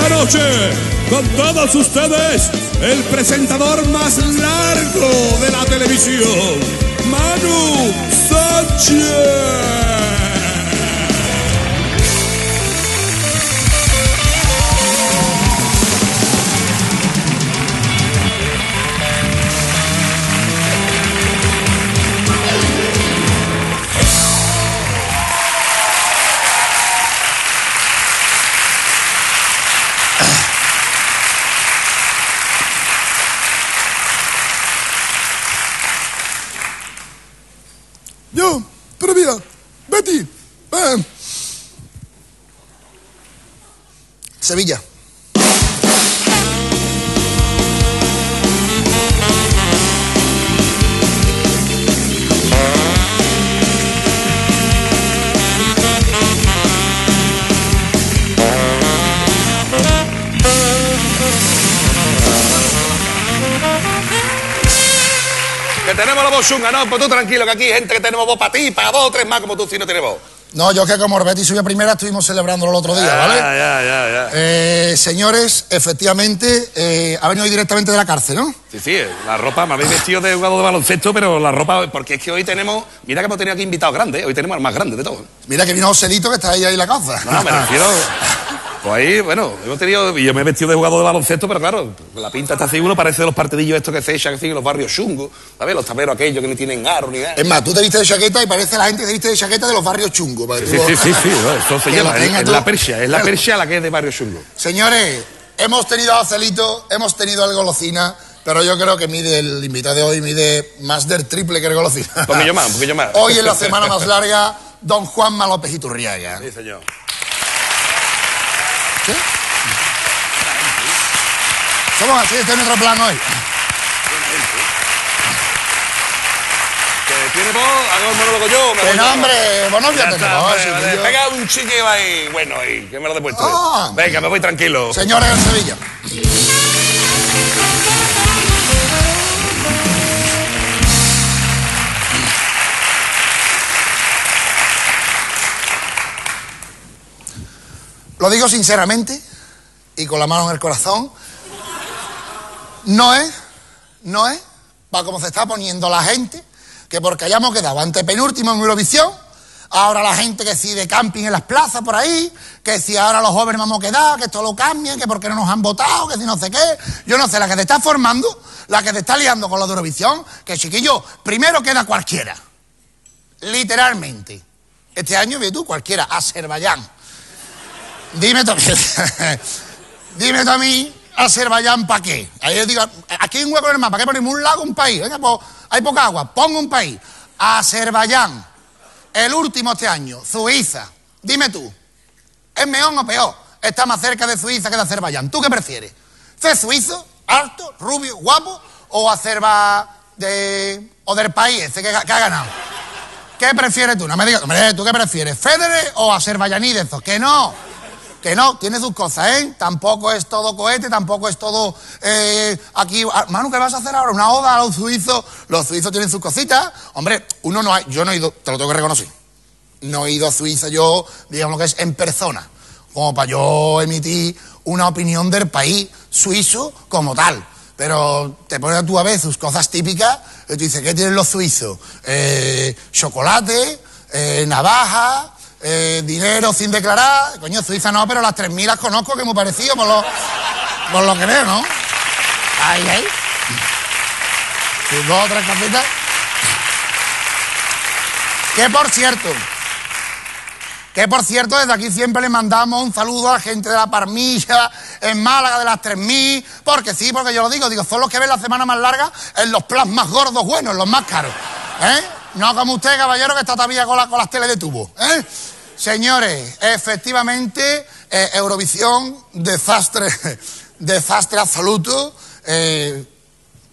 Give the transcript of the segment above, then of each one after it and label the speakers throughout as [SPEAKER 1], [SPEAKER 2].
[SPEAKER 1] esta noche, con todos ustedes, el presentador más largo de la televisión, Manu Sánchez.
[SPEAKER 2] Yo, pero mira, Betty, ven. Sevilla.
[SPEAKER 3] Que tenemos la voz chunga, no, pues tú tranquilo, que aquí hay gente que tenemos voz para ti, para dos o tres más como tú, si no tienes voz.
[SPEAKER 2] No, yo que como Betty subió primera, estuvimos celebrándolo el otro día,
[SPEAKER 3] Ya,
[SPEAKER 2] ¿vale?
[SPEAKER 3] ya, ya, ya.
[SPEAKER 2] Eh, señores, efectivamente, eh, ha venido hoy directamente de la cárcel, ¿no?
[SPEAKER 3] Sí, sí, la ropa, me habéis vestido de jugador de baloncesto, pero la ropa, porque es que hoy tenemos, mira que hemos tenido aquí invitados grandes, hoy tenemos al más grande de todos.
[SPEAKER 2] Mira que vino Joselito que está ahí, ahí en la casa.
[SPEAKER 3] No, me refiero. Pues ahí, bueno, hemos tenido. y Yo me he vestido de jugador de baloncesto, pero claro, la pinta está así, uno parece de los partidillos estos que se echan así en los barrios chungos, ¿sabes? Los taperos aquellos que ni tienen aro ni nada.
[SPEAKER 2] Es más, tú te viste de chaqueta y parece la gente que se viste de chaqueta de los barrios chungos. para
[SPEAKER 3] Sí,
[SPEAKER 2] tú-
[SPEAKER 3] sí, sí, sí, no, esto se
[SPEAKER 2] lo
[SPEAKER 3] es, la persia, es la persia la que es de barrio chungo.
[SPEAKER 2] Señores, hemos tenido a Celito, hemos tenido al Golocina, pero yo creo que mide el invitado de hoy, mide más del triple que el Golocina.
[SPEAKER 3] Un poquillo más, un poquillo más.
[SPEAKER 2] Hoy es la semana más larga, don Juanma López Iturriaga.
[SPEAKER 3] Sí, señor.
[SPEAKER 2] ¿Qué? Somos así, este es nuestro plan hoy.
[SPEAKER 3] Tiene voz, hago el monólogo yo. me
[SPEAKER 2] no, hombre, si
[SPEAKER 3] vale,
[SPEAKER 2] yo-
[SPEAKER 3] Venga, un chique va ahí, bueno, ahí, que me lo he puesto.
[SPEAKER 2] Ah.
[SPEAKER 3] Venga, me voy tranquilo.
[SPEAKER 2] Señores en Sevilla. Lo digo sinceramente y con la mano en el corazón. No es, no es, para como se está poniendo la gente, que porque hayamos quedado ante penúltimo en Eurovisión, ahora la gente que si de camping en las plazas por ahí, que si ahora los jóvenes vamos a quedar, que esto lo cambien, que porque no nos han votado, que si no sé qué. Yo no sé, la que te está formando, la que te está liando con lo de Eurovisión, que chiquillo, primero queda cualquiera. Literalmente. Este año, ve tú, cualquiera, Azerbaiyán. Dime tú, dime tú a mí, Azerbaiyán, ¿para qué? Ahí yo digo, aquí hay un hueco en el mapa, ¿para qué ponemos un lago, un país? Venga, pues, hay poca agua, pongo un país. Azerbaiyán, el último este año, Suiza. Dime tú, ¿es mejor o peor? Está más cerca de Suiza que de Azerbaiyán. ¿Tú qué prefieres? ¿Ser suizo, alto, rubio, guapo o Azerba de, o del país ese que, que ha ganado? ¿Qué prefieres tú? No me digas, hombre, ¿tú qué prefieres? ¿Federer o Azerbaiyaní de esos? Que no, que no, tiene sus cosas, ¿eh? Tampoco es todo cohete, tampoco es todo eh, aquí. ah, Manu, ¿qué vas a hacer ahora? ¿Una oda a los suizos? Los suizos tienen sus cositas. Hombre, uno no ha, yo no he ido, te lo tengo que reconocer. No he ido a Suiza yo, digamos que es en persona, como para yo emitir una opinión del país suizo como tal. Pero te pones tú a ver sus cosas típicas y tú dices, ¿qué tienen los suizos? Eh, chocolate, eh, navaja, eh, dinero sin declarar. Coño, Suiza no, pero las 3.000 las conozco, que es muy parecido por lo, por lo que veo, ¿no? Ahí, ahí. Sus dos o tres cositas. Que por cierto, que por cierto, desde aquí siempre le mandamos un saludo a la gente de la Parmilla, en Málaga de las 3000, porque sí, porque yo lo digo, digo, son los que ven la semana más larga en los plans más gordos buenos, en los más caros. ¿eh? No como usted, caballero, que está todavía con, la- con las teles de tubo. ¿eh? Señores, efectivamente, eh, Eurovisión, desastre, desastre absoluto. eh,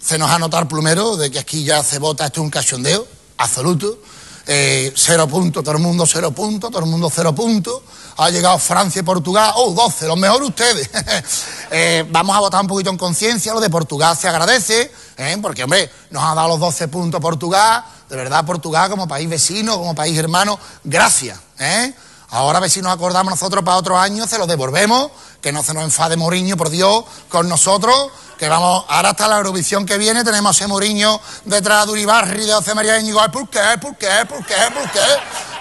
[SPEAKER 2] se nos ha notado plumero de que aquí ya se vota, esto es un cachondeo absoluto. Eh, cero puntos, todo el mundo cero puntos, todo el mundo cero puntos. Ha llegado Francia y Portugal, oh, 12, los mejores ustedes. Eh, vamos a votar un poquito en conciencia, lo de Portugal se agradece, porque, hombre, nos ha dado los 12 puntos Portugal, de verdad, Portugal como país vecino, como país hermano, gracias. ¿eh? Ahora a ver si nos acordamos nosotros para otro año, se los devolvemos, que no se nos enfade Mourinho, por Dios, con nosotros, que vamos, ahora hasta la Eurovisión que viene tenemos a ese Mourinho detrás de Uribarri, de José María Íñigo, ¿por qué? ¿por qué? ¿por qué? ¿por qué?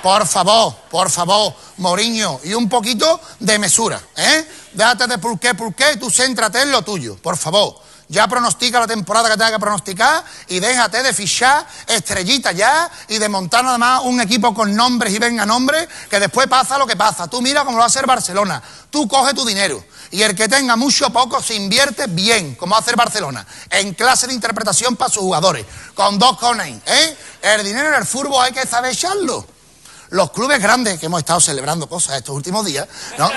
[SPEAKER 2] Por favor, por favor, Mourinho, y un poquito de mesura, ¿eh? Déjate de por qué, por qué, y tú céntrate en lo tuyo, por favor. Ya pronostica la temporada que tenga que pronosticar y déjate de fichar estrellita ya y de montar nada más un equipo con nombres y venga nombres, que después pasa lo que pasa. Tú mira cómo lo va a hacer Barcelona. Tú coge tu dinero y el que tenga mucho o poco se invierte bien, como a hacer Barcelona, en clase de interpretación para sus jugadores, con dos cones, ¿eh? El dinero en el fútbol hay que saber echarlo. Los clubes grandes que hemos estado celebrando cosas estos últimos días, ¿no?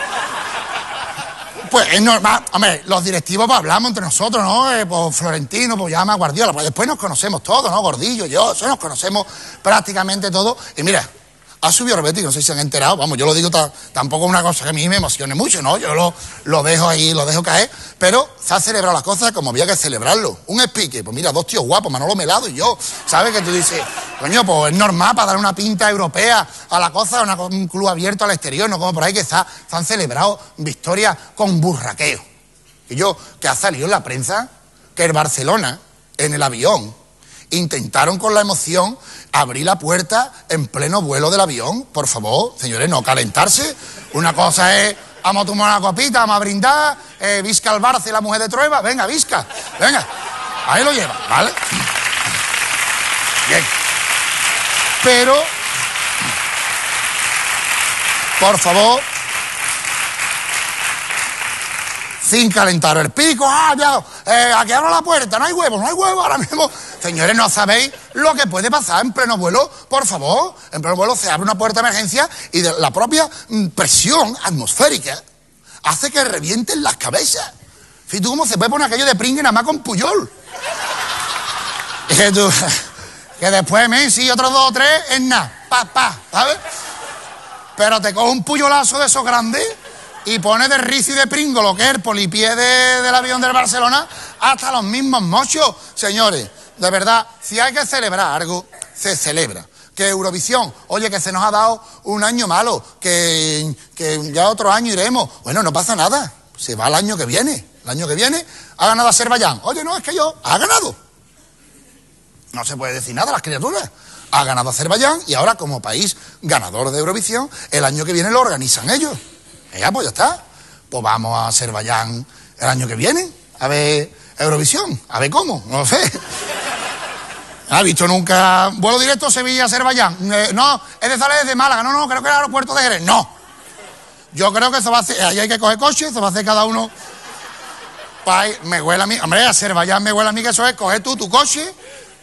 [SPEAKER 2] Pues es normal, hombre, los directivos pues hablamos entre nosotros, ¿no? Eh, pues Florentino, pues llama Guardiola, pues después nos conocemos todos, ¿no? Gordillo, yo, eso nos conocemos prácticamente todos. Y mira, ha subido el Betis, no sé si se han enterado, vamos, yo lo digo tampoco una cosa que a mí me emocione mucho, ¿no? Yo lo, lo dejo ahí, lo dejo caer, pero se ha celebrado las cosas como había que celebrarlo. Un expique, pues mira, dos tíos guapos, Manolo Melado y yo, ¿sabes? Que tú dices, coño, pues es normal para dar una pinta europea a la cosa, una, un club abierto al exterior, no como por ahí que se han celebrado victorias con burraqueo. Y yo, que ha salido en la prensa, que el Barcelona, en el avión, intentaron con la emoción abrir la puerta en pleno vuelo del avión. Por favor, señores, no calentarse. Una cosa es, vamos a tomar una copita, vamos a brindar, eh, Barça y la mujer de Trueba, venga, Visca, venga, ahí lo lleva, ¿vale? Bien. Pero, por favor, sin calentar el pico, ah, ya, eh, aquí abro la puerta, no hay huevos, no hay huevos, ahora mismo. Señores, no sabéis lo que puede pasar en pleno vuelo, por favor. En pleno vuelo se abre una puerta de emergencia y de la propia mm, presión atmosférica hace que revienten las cabezas. Fíjate tú cómo se puede poner aquello de pringue nada más con Puyol. que, tú, que después Messi y otros dos o tres es nada, pa, pa, ¿sabes? Pero te coge un puyolazo de esos grandes y pone de rizo y de pringo lo que es el polipié del avión del Barcelona hasta los mismos mochos. Señores, de verdad, si hay que celebrar algo, se celebra. Que Eurovisión, oye, que se nos ha dado un año malo, que, que ya otro año iremos. Bueno, no pasa nada, se va el año que viene. El año que viene ha ganado Azerbaiyán. Oye, no, es que yo, ha ganado. No se puede decir nada a las criaturas. Ha ganado Azerbaiyán y ahora como país ganador de Eurovisión, el año que viene lo organizan ellos. Ya, pues ya está. Pues vamos a Azerbaiyán el año que viene, a ver Eurovisión, a ver cómo, no lo sé. ¿Ha visto nunca vuelo directo Sevilla-Azerbaiyán? Eh, no, es de salir desde Málaga, no, no, creo que el aeropuerto de Jerez, no. Yo creo que se va a hacer, ahí hay que coger coche, se va a hacer cada uno. me huele a mí, hombre, Azerbaiyán me huele a mí que eso es coger tú tu coche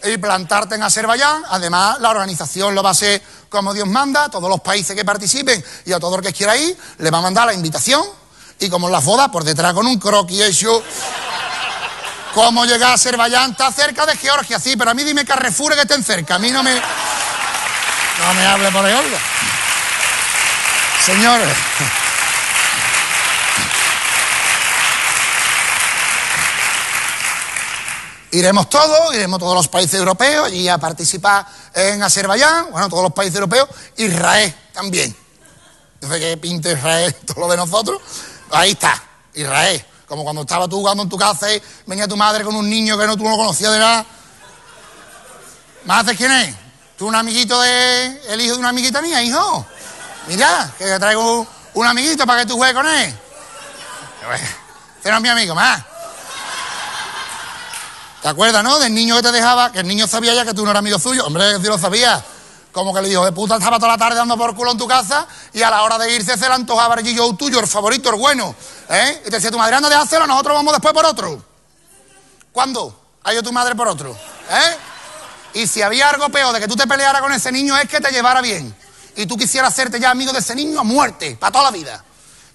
[SPEAKER 2] y plantarte en Azerbaiyán. Además, la organización lo va a hacer como Dios manda, a todos los países que participen y a todo el que quiera ir, le va a mandar la invitación y como en las bodas, por detrás con un croquis hecho. ¿Cómo llegar a Azerbaiyán? Está cerca de Georgia, sí, pero a mí dime Carrefour que estén cerca. A mí no me. No me hable por ahí, oiga. Señores. Iremos todos, iremos todos los países europeos y a participar en Azerbaiyán, bueno, todos los países europeos, Israel también. Desde que pinte Israel todo lo de nosotros, ahí está, Israel. Como cuando estabas tú jugando en tu casa y venía tu madre con un niño que no tú no conocías de nada. ¿Más quién es? ¿Tú un amiguito de. el hijo de una amiguita mía, hijo? Mira, que te traigo un amiguito para que tú juegues con él. Este no es mi amigo, más. ¿Te acuerdas, no? Del niño que te dejaba, que el niño sabía ya que tú no eras amigo suyo. Hombre, que sí lo sabía. Como que le dijo, de puta, estaba toda la tarde dando por culo en tu casa y a la hora de irse se le antojaba el yo tuyo, el favorito, el bueno. ¿eh? Y te decía, tu madre anda de hacerlo, nosotros vamos después por otro. ¿Cuándo? ¿Ha tu madre por otro? ¿Eh? Y si había algo peor de que tú te pelearas con ese niño es que te llevara bien. Y tú quisieras hacerte ya amigo de ese niño a muerte, para toda la vida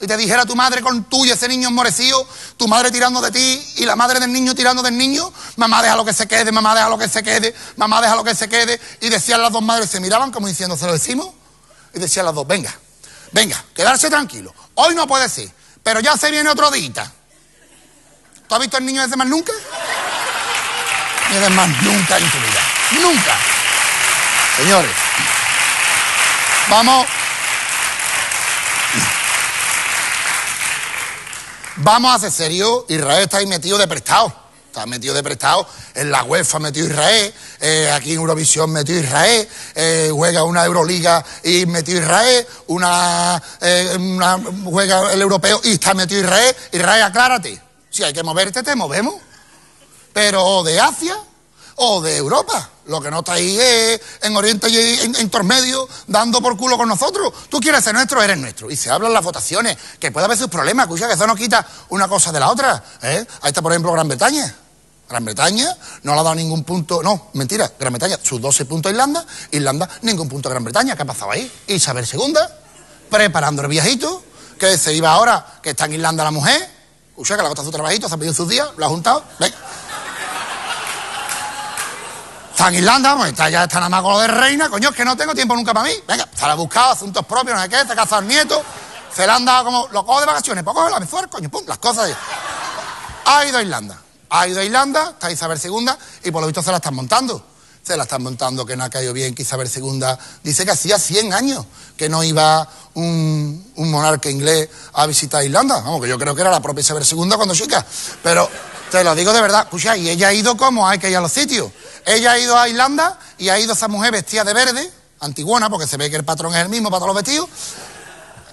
[SPEAKER 2] y te dijera tu madre con tú y ese niño enmorecido, tu madre tirando de ti y la madre del niño tirando del niño, mamá deja lo que se quede, mamá deja lo que se quede, mamá deja lo que se quede, y decían las dos madres, se miraban como diciendo, ¿se lo decimos? Y decían las dos, venga, venga, quedarse tranquilo, hoy no puede ser, pero ya se viene otro día. ¿Tú has visto al niño de más nunca? Ni de más nunca en tu vida, nunca. Señores, vamos Vamos a hacer serio, Israel está ahí metido de prestado. Está metido de prestado. En la UEFA metió Israel, eh, aquí en Eurovisión metió Israel, eh, juega una Euroliga y metió Israel, una, eh, una- juega el europeo y está metido Israel. Israel, aclárate. Si hay que moverte, te movemos. Pero de Asia o de Europa. Lo que no está ahí es en Oriente y en, Tormedio dando por culo con nosotros. Tú quieres ser nuestro, eres nuestro. Y se hablan las votaciones, que puede haber sus problemas, escucha, que eso no quita una cosa de la otra. ¿eh? Ahí está, por ejemplo, Gran Bretaña. Gran Bretaña no le ha dado ningún punto, no, mentira, Gran Bretaña, sus 12 puntos a Irlanda, Irlanda ningún punto a Gran Bretaña. ¿Qué ha pasado ahí? Isabel II, preparando el viajito, que se iba ahora, que está en Irlanda la mujer, escucha, que le ha costado su trabajito, se ha pedido sus días, lo ha juntado. Está en Irlanda, pues está, ya está nada más con lo de reina, coño, es que no tengo tiempo nunca para mí. Venga, se la ha buscado, asuntos propios, no sé qué, se ha casado el nieto, se la han dado como, lo cojo de vacaciones, pues coge la mejor, coño, pum, las cosas. Ha ido a Irlanda, ha ido a Irlanda, está Isabel II, y por lo visto se la están montando. Se la están montando, que no ha caído bien, que Isabel II dice que hacía 100 años que no iba un, un monarca inglés a visitar Irlanda. Vamos, que yo creo que era la propia Isabel II cuando chica. Pero te lo digo de verdad, escucha, y ella ha ido como hay que ir a los sitios. Ella ha ido a Irlanda y ha ido esa mujer vestida de verde, antigüona, porque se ve que el patrón es el mismo para todos los vestidos.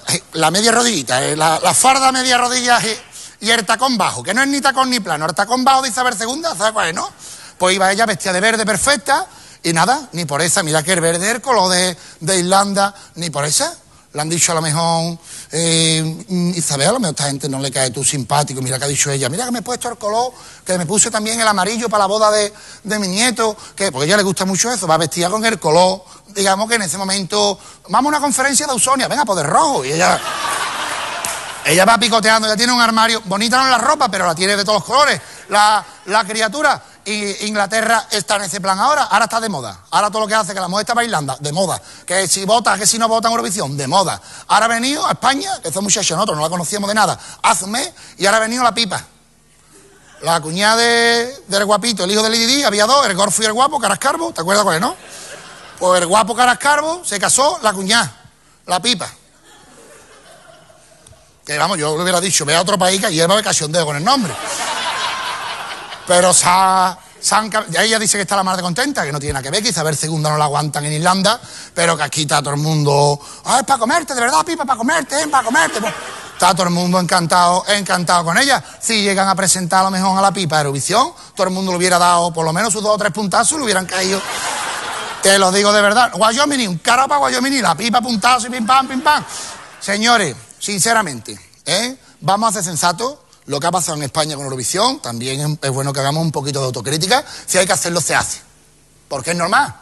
[SPEAKER 2] Eh, La media rodillita, eh, la, farda media rodilla y, y el tacón bajo, que no es ni tacón ni plano, el tacón bajo de Isabel II, ¿sabes cuál es, no? Pues iba ella vestida de verde perfecta y nada, ni por esa, mira que el verde es el color de, de Irlanda, ni por esa. Le han dicho a lo mejor, eh, mm, Isabel, a lo mejor esta gente no le cae tú simpático, mira que ha dicho ella, mira que me he puesto el color, que me puse también el amarillo para la boda de, de mi nieto, que porque ella le gusta mucho eso, va vestida con el color, digamos que en ese momento, vamos a una conferencia de Ausonia, venga, pues de rojo, y ella... Ella va picoteando, ya tiene un armario, bonita no la ropa, pero la tiene de todos los colores. La, la criatura, y Inglaterra está en ese plan ahora, ahora está de moda. Ahora todo lo que hace que la mujer está bailando, de moda. Que si vota, que si no vota en Eurovisión, de moda. Ahora ha venido a España, que esa muchacha nosotros no la conocíamos de nada, hace un mes, y ahora ha venido la pipa. La cuñada de- del guapito, el hijo de Lady había dos, el gorfo y el guapo, Carascarbo, ¿te acuerdas cuál es, no? Pues el guapo Carascarbo se casó, la cuñada, la pipa. Que vamos, yo le hubiera dicho, ve a otro país que lleva cachondeo con el nombre. Pero cam- ya ella dice que está la madre contenta, que no tiene nada que ver, que Isabel II no la aguantan en Irlanda, pero que aquí está todo el mundo, ah, es para comerte, de verdad, pipa, para comerte, para comerte. Pues, está todo el mundo encantado, encantado con ella. Si llegan a presentar a lo mejor a la pipa de Eurovisión, todo el mundo le hubiera dado por lo menos sus dos o tres puntazos y le hubieran caído. Te lo digo de verdad. Wyoming, un caro para Wyoming, la pipa puntazo y pim pam, pim pam. Señores, sinceramente, ¿eh? vamos a ser sensatos. Lo que ha pasado en España con Eurovisión, también es- bueno que hagamos un poquito de autocrítica. Si hay que hacerlo, se hace. Porque es normal.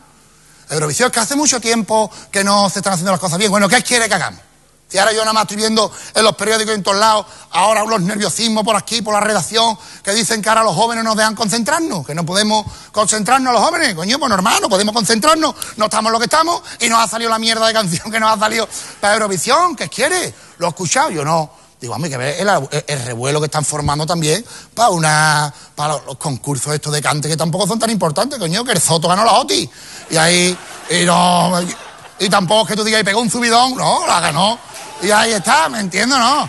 [SPEAKER 2] Eurovisión es que hace mucho tiempo que no se están haciendo las cosas bien. Bueno, ¿qué quiere que hagamos? Si ahora yo nada más estoy viendo en los periódicos en todos lados, ahora los nerviosismos por aquí, por la redacción, que dicen que ahora los jóvenes nos dejan concentrarnos, que no podemos concentrarnos los jóvenes, coño, pues normal, no podemos concentrarnos, no estamos lo que estamos y nos ha salido la mierda de canción que nos ha salido para Eurovisión, ¿qué quiere? ¿Lo he escuchado? Yo no. Digo, hombre, que ver el, el revuelo que están formando también para una para los, concursos estos de cante que tampoco son tan importantes, coño, que el Zoto ganó la OTI. Y ahí, y no, y, y tampoco es que tú digas, y pegó un subidón, no, la ganó. Y ahí está, ¿me entiendes, no?